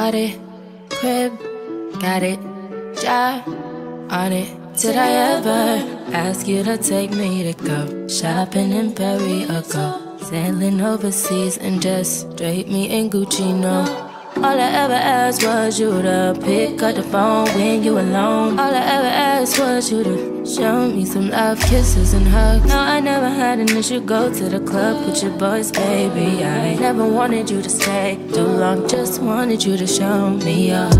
Got it, crib, got it, job on it. Did I ever ask you to take me to go shopping in Paris or go sailing overseas and just drape me in Gucci? No. All I ever asked was you to pick up the phone when you alone. All I ever asked was you to show me some love, kisses, and hugs. No, I never had an issue. Go to the club with your boys, baby. I never wanted you to stay too long, just wanted you to show me up.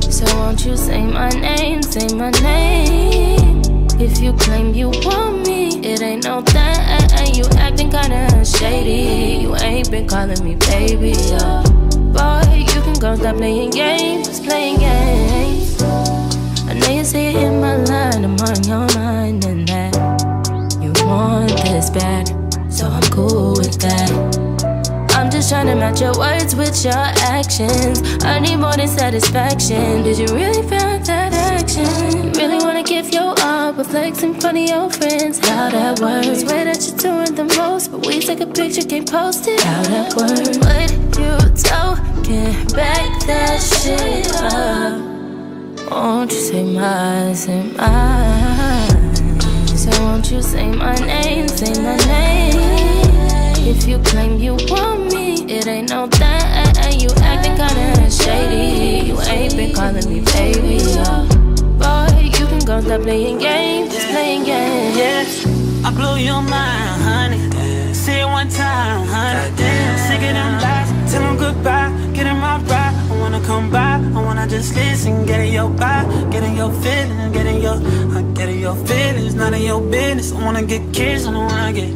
So won't you say my name, say my name? If you claim you want me, it ain't no thing. You acting kinda shady. You ain't been calling me baby. Stop playing games, playing games. I know you see it in my line, I'm on your mind, and that you want this bad, so I'm cool with that. I'm just trying to match your words with your actions. I need more than satisfaction. Did you really feel that action? You really wanna give your all, but flex in front of your friends. How that works? Swear that you're doing the most, but we take a picture, can't post it. How that works? What you talking? Back Won't you say my, say my? So won't you say my name, say my name? If you claim you want me, it ain't no thing. You acting kinda shady. You ain't been calling me baby. Boy, you can go stop playing games, just playing games. I blew your mind, honey. Say one time, honey. Come by. I wanna just listen, get in your vibe, get in your feelings, get in your, uh, get in your feelings, none of your business. I wanna get kissed, I wanna get.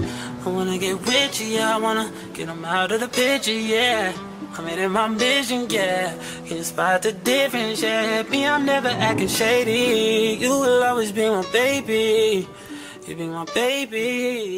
I wanna get with you, yeah. I wanna get them out of the picture, yeah. I made it my vision, yeah. You spot the difference, yeah. Me, I'm never acting shady. You will always be my baby. You be my baby.